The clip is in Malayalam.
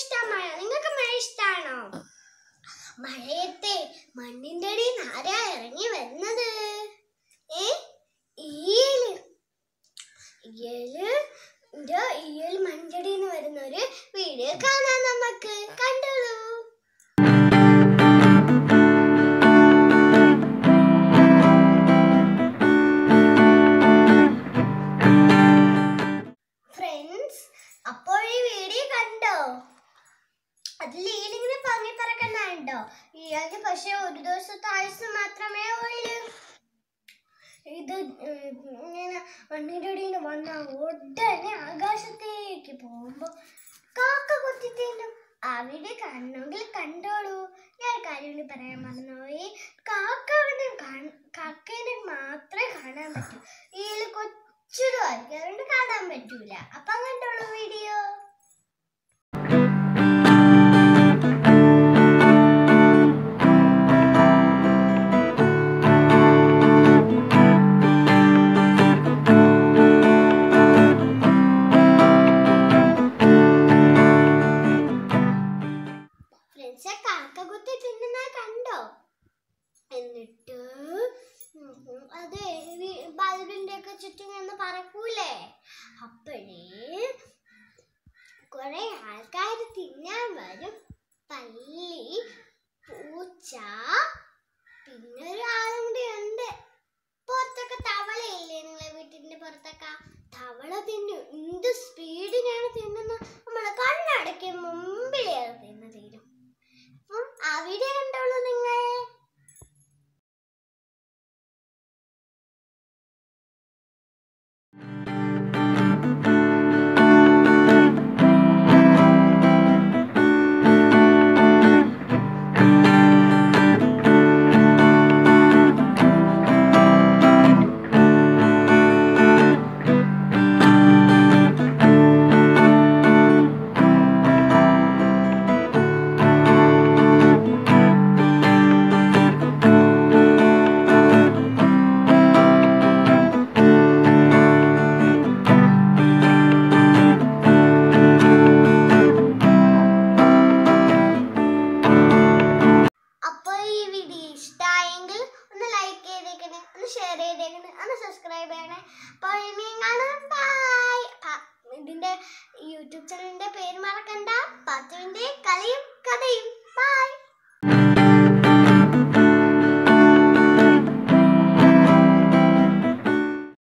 ഇഷ്ടമാണ് നിങ്ങൾക്ക് മഴ ഇഷ്ടമാണോ മഴയത്തെ മണ്ണിന്റെ അടിയിൽ ആരാ ഇറങ്ങി വരുന്നത്? ഏ? ഈയൽ. ഈയൽ? ഈയൽ മണ്ണിന്റെ അടിയിൽ വരുന്ന ഒരു വീഡിയോ കാണാം നമുക്ക്. കണ്ടോളൂ. അപ്പോൾ ഈ വീഡിയോ കണ്ടോ? അതിൽ ഈലിങ്ങനെ പങ്ങി പറക്കണ്ടോ ഇയാൾക്ക് പക്ഷെ ഒരു ദിവസത്തെ ആയുസ് മാത്രമേ ഉള്ളൂ. ഇത് ഇങ്ങനെ മണ്ണിന്റെ വന്ന ഉടനെ ആകാശത്തേക്ക് പോകുമ്പോ കാക്ക കൊത്തി തിന്നും അവിടെ കാണണമെങ്കിൽ കണ്ടോളൂ. ഞാൻ കാര്യം പറയാൻ മറന്നുപോയി. കാക്കവിനെ കാക്കേനെ മാത്രമേ കാണാൻ പറ്റൂ. ഈ കൊച്ചു ആയിരിക്കും അതുകൊണ്ട് കാണാൻ പറ്റൂല. അപ്പം കണ്ടോളൂ വീഡിയോ. ഒക്കെ ചുറ്റും നിന്ന് പറക്കൂലേ? അപ്പോഴേ കുറെ ആൾക്കാർ ഷെയർ ചെയ്തേക്കണേ. ഒന്ന് സബ്സ്ക്രൈബ് ചെയ്യണേ. അപ്പോൾ ഇനി ബൈ ഇതിന്റെ യൂട്യൂബ് ചാനലിന്റെ പേര് മറക്കണ്ട. പത്തുവിന്റെ കളിയും കഥയും. ബൈ